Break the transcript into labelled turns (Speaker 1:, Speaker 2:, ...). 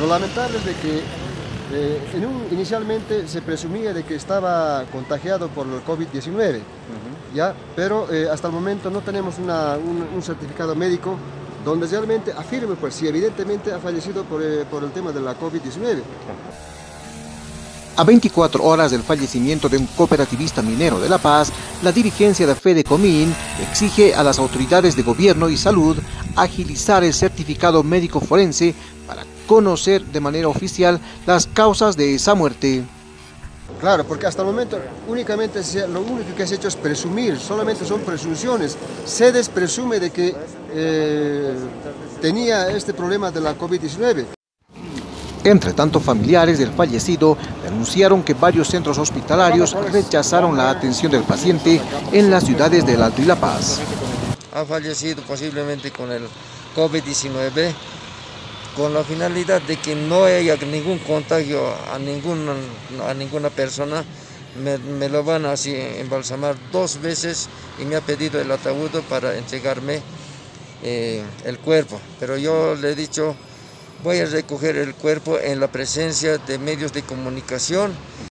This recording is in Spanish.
Speaker 1: Lo lamentable es de que eh, en un, inicialmente se presumía de que estaba contagiado por el COVID-19, ¿ya? pero eh, hasta el momento no tenemos una, un, un, certificado médico donde realmente afirme pues, si evidentemente ha fallecido por, eh, por el tema de la COVID-19.
Speaker 2: A 24 horas del fallecimiento de un cooperativista minero de La Paz, la dirigencia de Fede Comín exige a las autoridades de gobierno y salud agilizar el certificado médico forense para conocer de manera oficial las causas de esa muerte.
Speaker 1: Claro, porque hasta el momento únicamente lo único que se ha hecho es presumir, solamente son presunciones. Se despresume de que eh, tenía este problema de la COVID-19.
Speaker 2: Entre tanto, familiares del fallecido denunciaron que varios centros hospitalarios rechazaron la atención del paciente en las ciudades del Alto y La Paz.
Speaker 3: Ha fallecido posiblemente con el COVID-19 con la finalidad de que no haya ningún contagio a ninguna, a ninguna persona. Me, me lo van a así embalsamar dos veces y me ha pedido el ataúd para entregarme eh, el cuerpo. Pero yo le he dicho voy a recoger el cuerpo en la presencia de medios de comunicación